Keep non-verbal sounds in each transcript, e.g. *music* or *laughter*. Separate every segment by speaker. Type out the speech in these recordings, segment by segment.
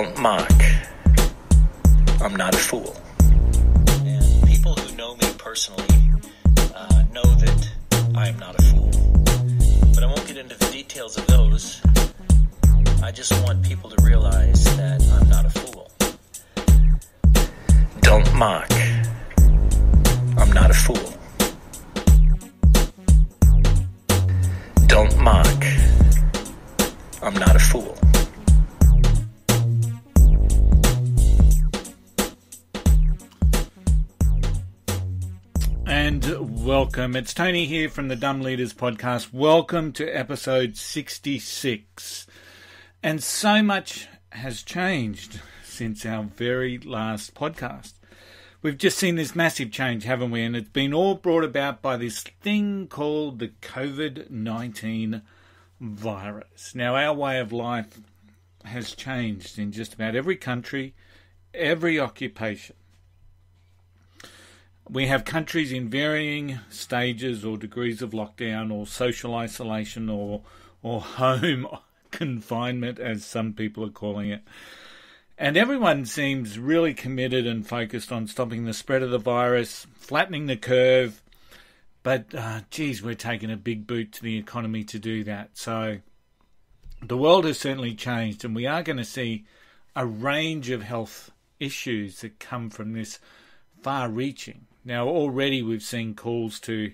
Speaker 1: Don't mock. I'm not a fool. And people who know me personally uh, know that I am not a fool. But I won't get into the details of those. I just want people to realize that I'm not a fool. Don't mock. I'm not a fool. Don't mock. I'm not a fool.
Speaker 2: And welcome. It's Tony here from the Dumb Leaders podcast. Welcome to episode 66. And so much has changed since our very last podcast. We've just seen this massive change, haven't we? And it's been all brought about by this thing called the COVID 19 virus. Now, our way of life has changed in just about every country, every occupation. We have countries in varying stages or degrees of lockdown or social isolation or, or *laughs* home confinement, as some people are calling it. And everyone seems really committed and focused on stopping the spread of the virus, flattening the curve. But, uh, geez, we're taking a big boot to the economy to do that. So the world has certainly changed, and we are going to see a range of health issues that come from this far reaching. Now, already we've seen calls to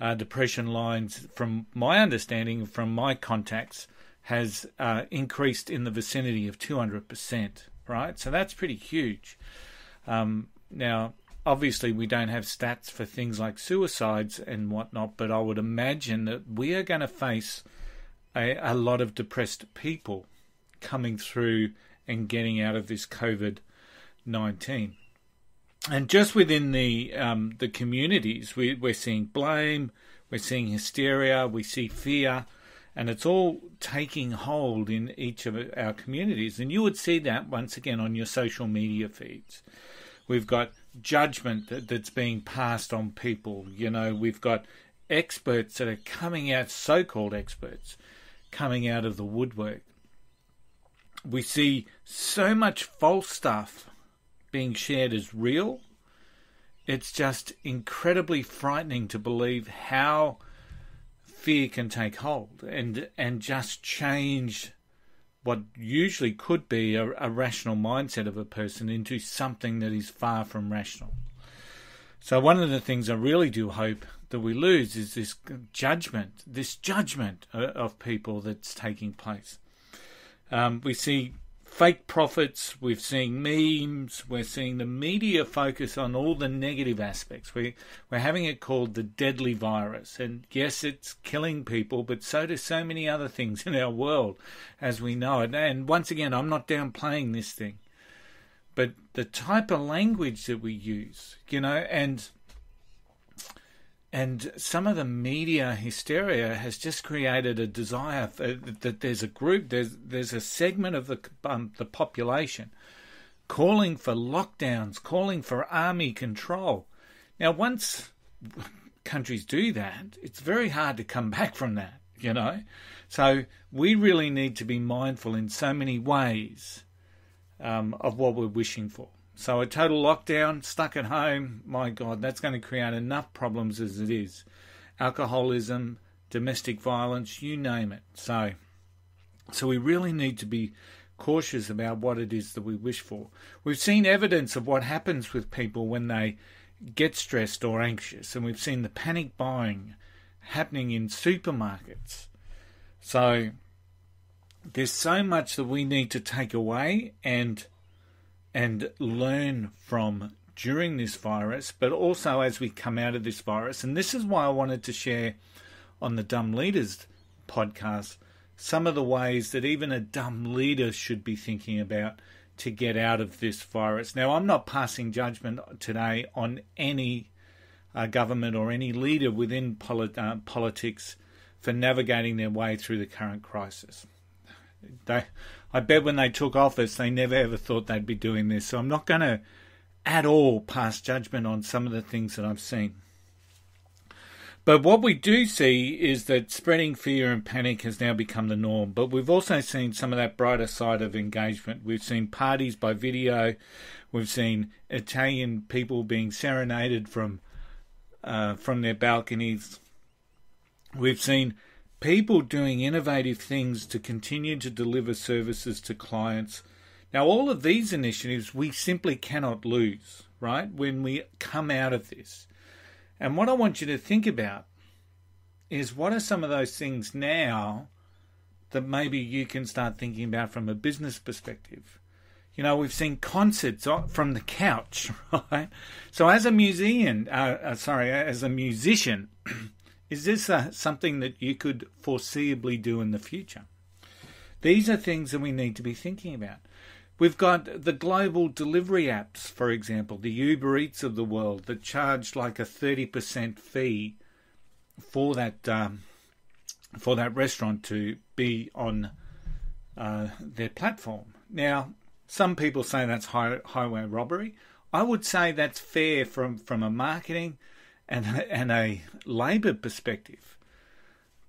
Speaker 2: uh, depression lines, from my understanding, from my contacts, has uh, increased in the vicinity of 200% right? So that's pretty huge. Um, now, obviously, we don't have stats for things like suicides and whatnot, but I would imagine that we are going to face a, a lot of depressed people coming through and getting out of this COVID 19. And just within the um, the communities, we, we're seeing blame, we're seeing hysteria, we see fear, and it's all taking hold in each of our communities. And you would see that once again on your social media feeds. We've got judgment that, that's being passed on people. You know, we've got experts that are coming out, so called experts, coming out of the woodwork. We see so much false stuff being shared as real. It's just incredibly frightening to believe how fear can take hold and and just change what usually could be a, a, rational mindset of a person into something that is far from rational. So one of the things I really do hope that we lose is this judgment, this judgment of people that's taking place. Um, we see fake prophets, we're seeing memes, we're seeing the media focus on all the negative aspects. We, we're having it called the deadly virus. And yes, it's killing people, but so do so many other things in our world as we know it. And once again, I'm not downplaying this thing. But the type of language that we use, you know, and and some of the media hysteria has just created a desire for, that there's a group, there's there's a segment of the um, the population calling for lockdowns, calling for army control. Now, once countries do that, it's very hard to come *laughs* back from that, you know. So we really need to be mindful in so many ways um, of what we're wishing for. So a total lockdown, stuck at home, my God, that's going to create enough problems as it is. Alcoholism, domestic violence, you name it. So, so we really need to be cautious about what it is that we wish for. We've seen evidence of what happens with people when they get stressed or anxious, and we've seen the panic buying happening in supermarkets. So there's so much that we need to take away and and learn from during this virus, but also as we come out of this virus. And this is why I wanted to share on the Dumb Leaders podcast some of the ways that even a dumb leader should be thinking about to get out of this virus. Now, I'm not passing judgment today on any uh, government or any leader within polit- uh, politics for navigating their way through the current crisis. They, I bet when they took office, they never ever thought they'd be doing this. So I'm not going to at all pass judgment on some of the things that I've seen. But what we do see is that spreading fear and panic has now become the norm. But we've also seen some of that brighter side of engagement. We've seen parties by video. We've seen Italian people being serenaded from uh, from their balconies. We've seen people doing innovative things to continue to deliver services to clients. Now, all of these initiatives we simply cannot lose, right? When we come out of this. And what I want you to think about is what are some of those things now that maybe you can start thinking about from a business perspective? You know, we've seen concerts from the couch, *laughs* right? So, as a musician, uh, uh, sorry, as a musician, *clears throat* is this uh, something that you could foreseeably do in the future? These are things that we need to be thinking about. We've got the global delivery apps, for example, the Uber Eats of the world that charge like a 30% fee for that um, for that restaurant to be on uh, their platform. Now, some people say that's high, highway robbery. I would say that's fair from, from a marketing and, and a labour perspective.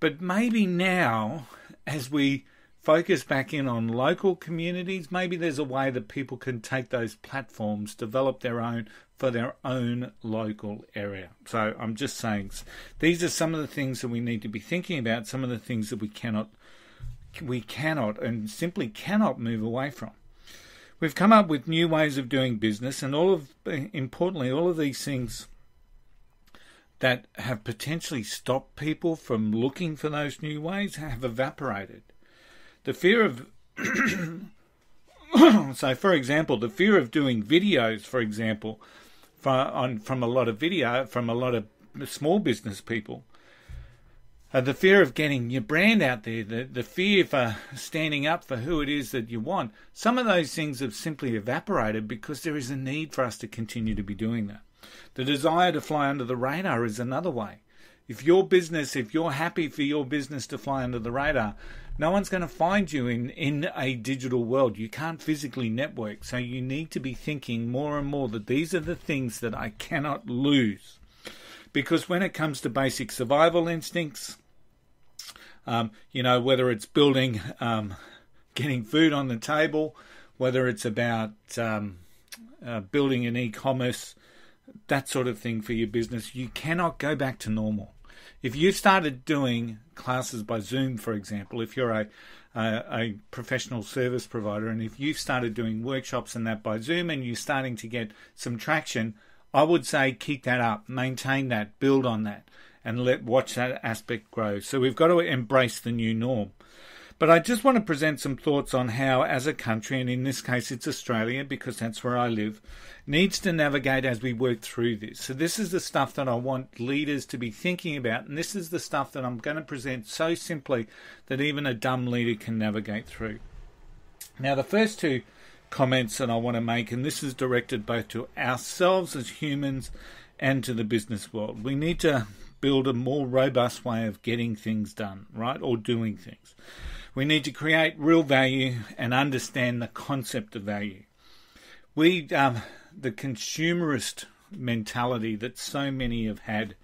Speaker 2: But maybe now, as we focus back in on local communities. Maybe there's a way that people can take those platforms, develop their own for their own local area. So I'm just saying these are some of the things that we need to be thinking about, some of the things that we cannot we cannot and simply cannot move away from. We've come up with new ways of doing business and all of importantly all of these things that have potentially stopped people from looking for those new ways have evaporated. The fear of *coughs* so for example the fear of doing videos for example from, on, from a lot of video from a lot of small business people uh, the fear of getting your brand out there the, the fear for standing up for who it is that you want some of those things have simply evaporated because there is a need for us to continue to be doing that the desire to fly under the radar is another way if your business if you're happy for your business to fly under the radar no one's going to find you in, in a digital world. You can't physically network. So you need to be thinking more and more that these are the things that I cannot lose. Because when it comes to basic survival instincts, um, you know, whether it's building, um, getting food on the table, whether it's about um, uh, building an e commerce, that sort of thing for your business, you cannot go back to normal. If you started doing classes by Zoom, for example, if you're a, a, a professional service provider and if you've started doing workshops and that by Zoom and you're starting to get some traction, I would say keep that up, maintain that, build on that, and let watch that aspect grow. So we've got to embrace the new norm. But I just want to present some thoughts on how, as a country, and in this case it's Australia because that's where I live, needs to navigate as we work through this. So, this is the stuff that I want leaders to be thinking about, and this is the stuff that I'm going to present so simply that even a dumb leader can navigate through. Now, the first two comments that I want to make, and this is directed both to ourselves as humans and to the business world. We need to build a more robust way of getting things done, right? Or doing things. We need to create real value and understand the concept of value. We, um, the consumerist mentality that so many have had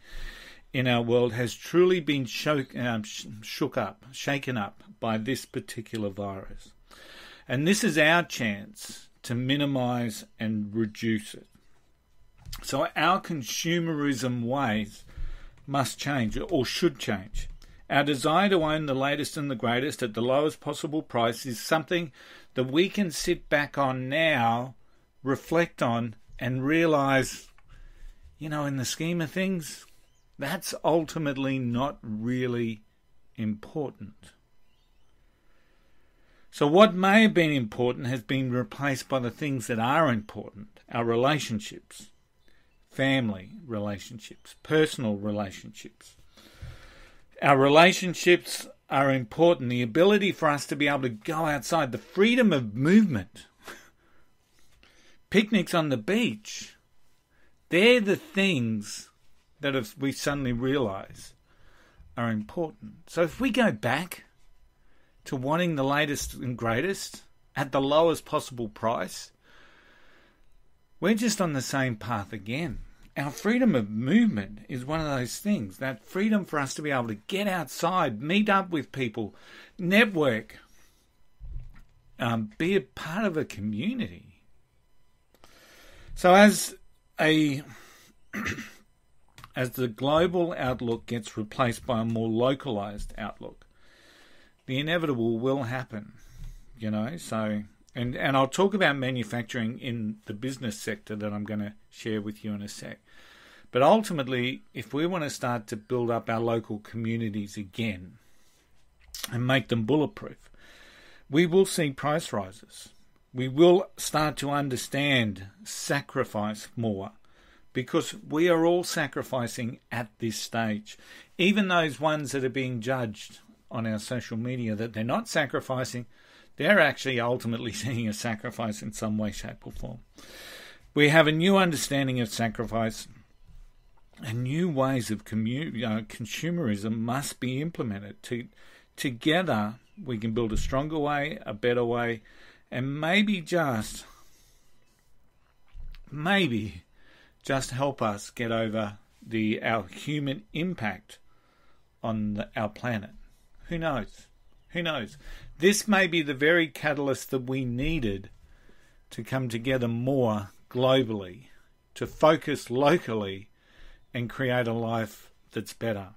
Speaker 2: in our world has truly been shook, um, shook up, shaken up by this particular virus. And this is our chance to minimize and reduce it. So our consumerism ways must change or should change. Our desire to own the latest and the greatest at the lowest possible price is something that we can sit back on now, reflect on, and realize, you know, in the scheme of things, that's ultimately not really important. So, what may have been important has been replaced by the things that are important our relationships, family relationships, personal relationships. Our relationships are important. The ability for us to be able to go outside, the freedom of movement, picnics on the beach, they're the things that if we suddenly realize are important. So if we go back to wanting the latest and greatest at the lowest possible price, we're just on the same path again. Our freedom of movement is one of those things that freedom for us to be able to get outside, meet up with people, network, um, be a part of a community. So, as a *clears throat* as the global outlook gets replaced by a more localized outlook, the inevitable will happen. You know, so and and I'll talk about manufacturing in the business sector that I'm going to share with you in a sec. But ultimately, if we want to start to build up our local communities again and make them bulletproof, we will see price rises. We will start to understand sacrifice more because we are all sacrificing at this stage. Even those ones that are being judged on our social media that they're not sacrificing, they're actually ultimately *laughs* seeing a sacrifice in some way, shape, or form. We have a new understanding of sacrifice, and new ways of commu- uh, consumerism must be implemented. To, together, we can build a stronger way, a better way, and maybe just, maybe just help us get over the our human impact on the, our planet. Who knows? Who knows? This may be the very catalyst that we needed to come together more globally, to focus locally, and create a life that's better.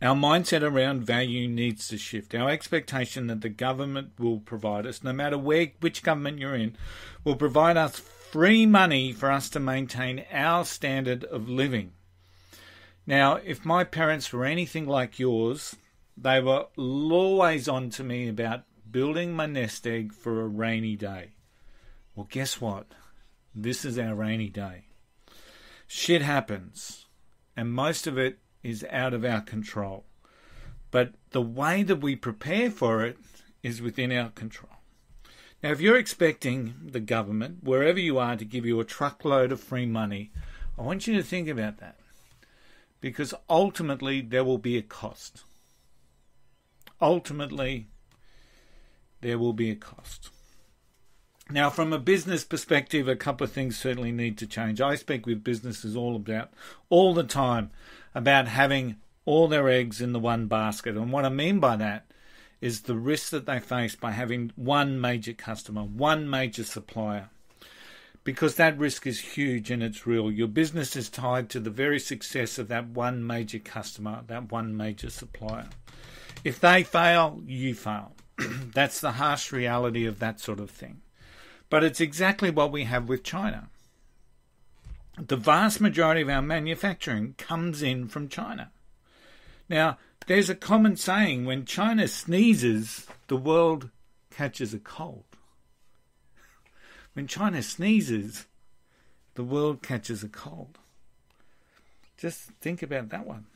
Speaker 2: Our mindset around value needs to shift. Our expectation that the government will provide us, no matter where which government you're in, will provide us free money for us to maintain our standard of living. Now, if my parents were anything like yours, they were always on to me about building my nest egg for a rainy day. Well, guess what? This is our rainy day. Shit happens, and most of it is out of our control. But the way that we prepare for it is within our control. Now, if you're expecting the government, wherever you are, to give you a truckload of free money, I want you to think about that. Because ultimately, there will be a cost. Ultimately, there will be a cost. Now, from a business perspective, a couple of things certainly need to change. I speak with businesses all about all the time about having all their eggs in the one basket. And what I mean by that is the risk that they face by having one major customer, one major supplier. Because that risk is huge and it's real. Your business is tied to the very success of that one major customer, that one major supplier. If they fail, you fail. *clears throat* That's the harsh reality of that sort of thing. But it's exactly what we have with China. The vast majority of our manufacturing comes in from China. Now, there's a common saying when China sneezes, the world catches a cold. When China sneezes, the world catches a cold. Just think about that one.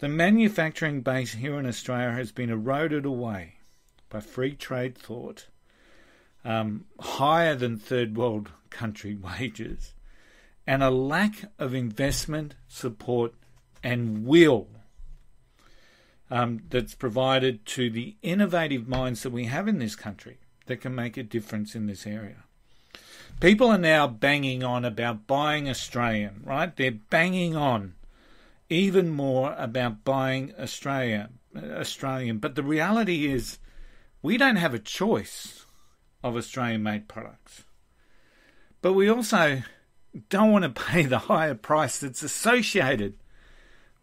Speaker 2: The manufacturing base here in Australia has been eroded away by free trade thought um, higher than third world country *laughs* wages, and a lack of investment, support, and will um, that's provided to the innovative minds that we have in this country that can make a difference in this area. People are now banging on about buying Australian, right? They're banging on even more about buying Australia, Australian. But the reality is, we don't have a choice of Australian made products. But we also don't want to pay the higher price that's associated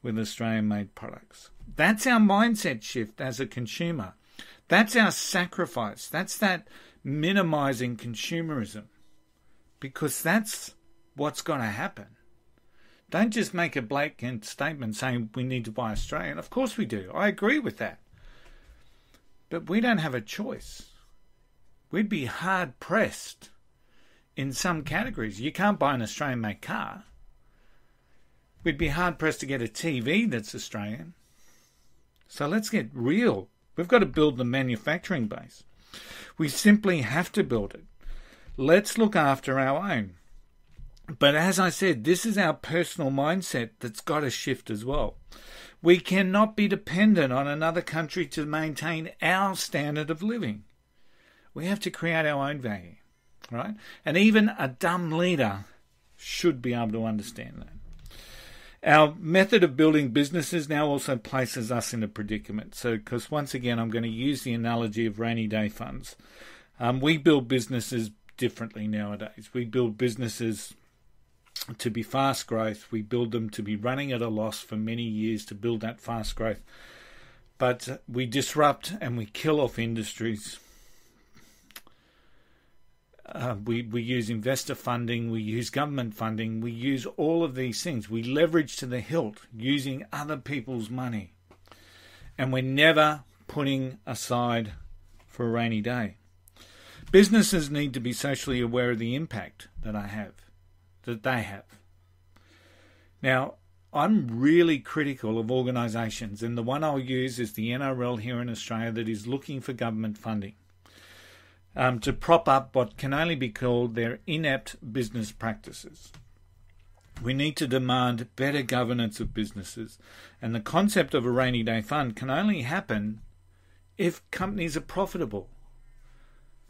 Speaker 2: with Australian made products. That's our mindset shift as a consumer. That's our sacrifice. That's that minimizing consumerism. Because that's what's going to happen. Don't just make a blatant statement saying we need to buy Australian. Of course we do. I agree with that. But we don't have a choice we'd be hard pressed in some categories. You can't buy an Australian made car. We'd be hard pressed to get a TV that's Australian. So let's get real. We've got to build the manufacturing base. We simply have to build it. Let's look after our own. But as I said, this is our personal mindset that's got to shift as well. We cannot be dependent on another country to maintain our standard of living. We have to create our own value. right? And even a dumb leader should be able to understand that. Our method of building businesses now also places us in a predicament. So, because once again, I'm going to use the analogy of rainy day funds. Um, we build businesses differently nowadays. We build businesses to be fast growth. We build them to be running at a loss for many years to build that fast growth. But we disrupt and we kill off industries uh, we, we use investor funding, we use government funding, we use all of these things. We leverage to the hilt using other people's money. And we're never putting aside for a rainy day. Businesses need to be socially aware of the impact that I have, that they have. Now, I'm really critical of organisations, and the one I'll use is the NRL here in Australia that is looking for government funding um, to prop up what can only be called their inept business practices. We need to demand better governance of businesses, and the concept of a rainy day fund can only happen if companies are profitable.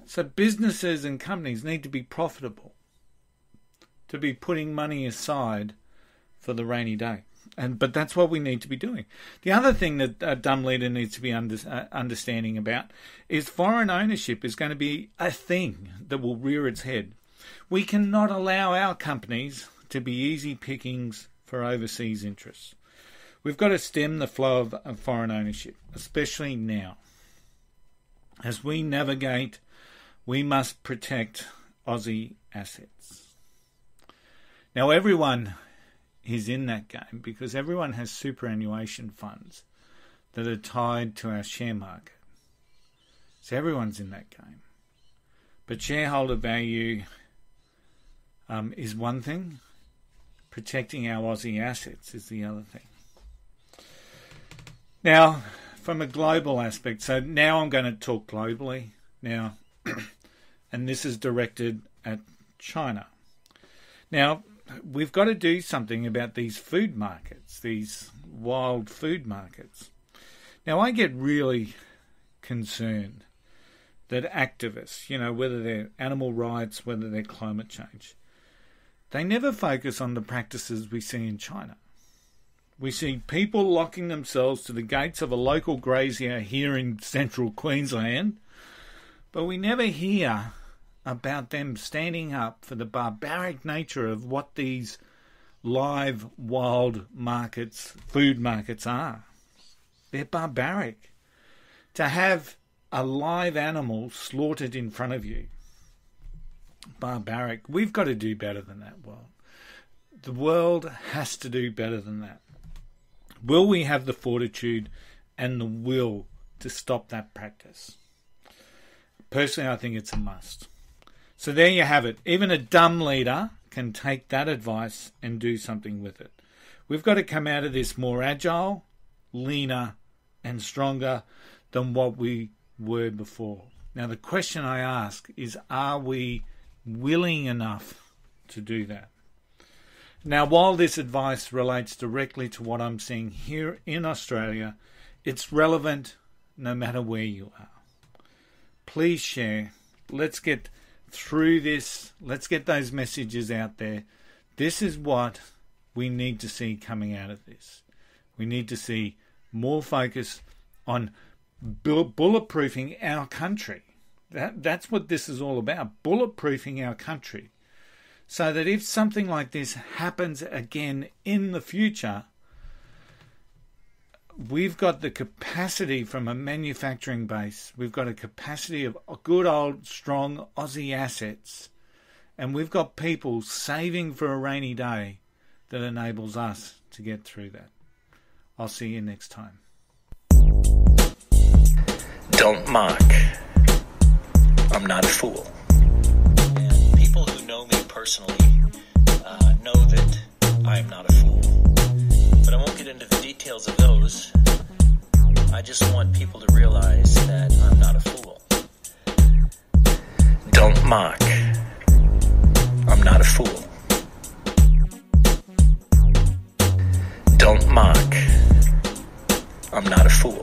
Speaker 2: So, businesses and companies need to be profitable to be putting money aside for the rainy day and but that's what we need to be doing. The other thing that a dumb leader needs to be under, uh, understanding about is foreign ownership is going to be a thing that will rear its head. We cannot allow our companies to be easy pickings for overseas interests. We've got to stem the flow of, of foreign ownership, especially now. As we navigate, we must protect Aussie assets. Now, everyone is in that game because everyone has superannuation funds that are tied to our share market. So everyone's in that game. But shareholder value um, is one thing, protecting our Aussie assets is the other thing. Now, from a global aspect, so now I'm going to talk globally now, *clears throat* and this is directed at China. Now, we've got to do something about these food markets, these wild food markets. Now, I get really concerned that activists, you know, whether they're animal rights, whether they're climate change, they never focus on the practices we see in China. We see people locking themselves to the gates of a local grazier here in central Queensland, but we never hear about them standing up for the barbaric nature of what these live wild markets, food markets are. They're barbaric. To have a live animal slaughtered in front of you, barbaric. We've got to do better than that world. The world has to do better than that. Will we have the fortitude and the will to stop that practice? Personally, I think it's a must. So there you have it. Even a dumb leader can take that advice and do something with it. We've got to come out of this more agile, leaner, and stronger than what we were before. Now, the question I ask is are we willing enough to do that? Now, while this advice relates directly to what I'm seeing here in Australia, it's relevant no matter where you are. Please share. Let's get through this, let's get those messages out there. This is what we need to see coming out of this. We need to see more focus on bulletproofing our country. That, that's what this is all about bulletproofing our country. So that if something like this happens again in the future, we've got the capacity from a manufacturing base, we've got a capacity of good old strong Aussie assets, and we've got people saving for a rainy day that enables us to get through that. I'll see you next time.
Speaker 1: Don't mock. I'm not a fool. And people who know me personally uh, know that I am not details of those. I just want people to realize that I'm not a fool. Don't mock. I'm not a fool. Don't mock. I'm not a fool.